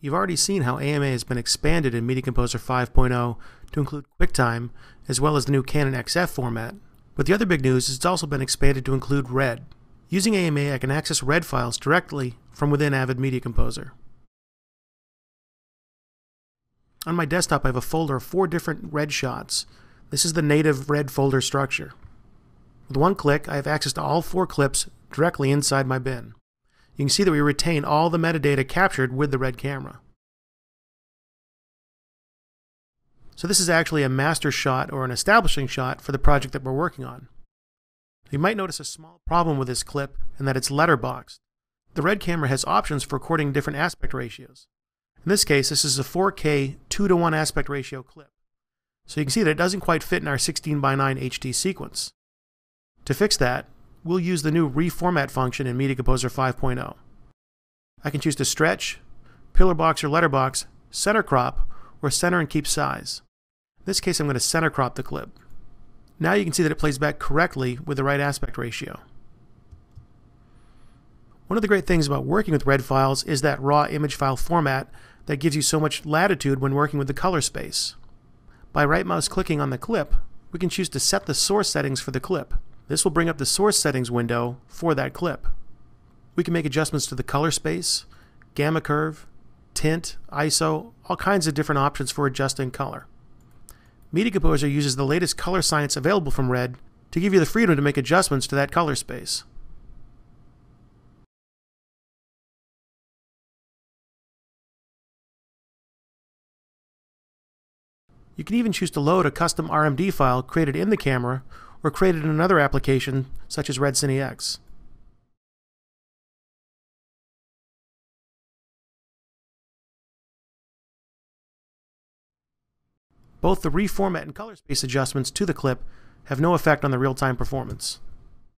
You've already seen how AMA has been expanded in Media Composer 5.0 to include QuickTime, as well as the new Canon XF format. But the other big news is it's also been expanded to include RED. Using AMA, I can access RED files directly from within Avid Media Composer. On my desktop, I have a folder of four different RED shots. This is the native RED folder structure. With one click, I have access to all four clips directly inside my bin you can see that we retain all the metadata captured with the red camera. So this is actually a master shot or an establishing shot for the project that we're working on. You might notice a small problem with this clip in that it's letterboxed. The red camera has options for recording different aspect ratios. In this case, this is a 4K 2 to 1 aspect ratio clip. So you can see that it doesn't quite fit in our 16 by 9 HD sequence. To fix that, we'll use the new reformat function in Media Composer 5.0. I can choose to stretch, pillar box or letterbox, center crop, or center and keep size. In this case, I'm going to center crop the clip. Now you can see that it plays back correctly with the right aspect ratio. One of the great things about working with RED files is that raw image file format that gives you so much latitude when working with the color space. By right mouse clicking on the clip, we can choose to set the source settings for the clip. This will bring up the source settings window for that clip. We can make adjustments to the color space, gamma curve, tint, ISO, all kinds of different options for adjusting color. Media Composer uses the latest color science available from Red to give you the freedom to make adjustments to that color space. You can even choose to load a custom RMD file created in the camera or created in another application such as REDCINE-X. Both the reformat and color space adjustments to the clip have no effect on the real-time performance.